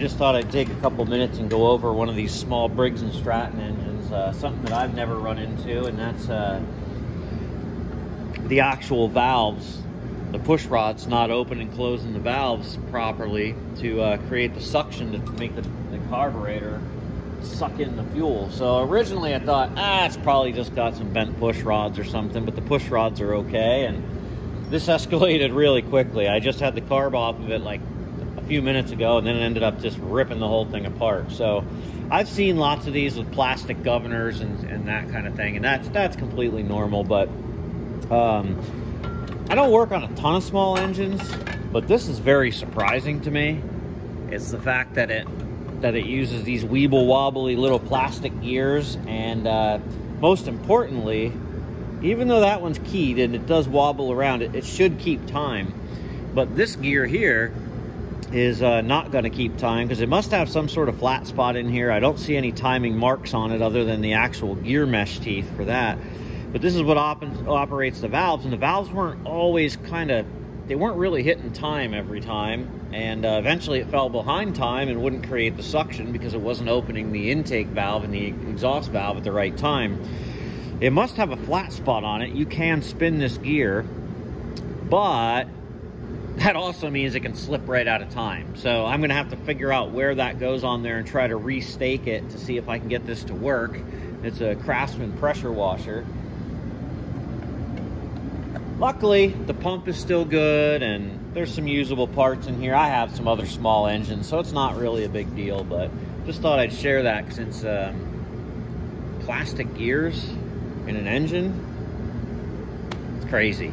just thought I'd take a couple minutes and go over one of these small Briggs & Stratton engines, uh, something that I've never run into, and that's uh, the actual valves. The push rod's not open and closing the valves properly to uh, create the suction to make the, the carburetor suck in the fuel. So originally I thought, ah, it's probably just got some bent push rods or something, but the push rods are okay. And this escalated really quickly. I just had the carb off of it like few minutes ago and then it ended up just ripping the whole thing apart. So I've seen lots of these with plastic governors and, and that kind of thing. And that's, that's completely normal, but um, I don't work on a ton of small engines, but this is very surprising to me. It's the fact that it that it uses these weeble wobbly little plastic gears and uh, most importantly even though that one's keyed and it does wobble around it it should keep time but this gear here is uh, not going to keep time because it must have some sort of flat spot in here I don't see any timing marks on it other than the actual gear mesh teeth for that but this is what op operates the valves and the valves weren't always kind of they weren't really hitting time every time and uh, eventually it fell behind time and wouldn't create the suction because it wasn't opening the intake valve and the exhaust valve at the right time. It must have a flat spot on it. You can spin this gear, but that also means it can slip right out of time. So I'm gonna have to figure out where that goes on there and try to restake it to see if I can get this to work. It's a Craftsman pressure washer. Luckily, the pump is still good and there's some usable parts in here. I have some other small engines, so it's not really a big deal, but just thought I'd share that since um, plastic gears in an engine, it's crazy.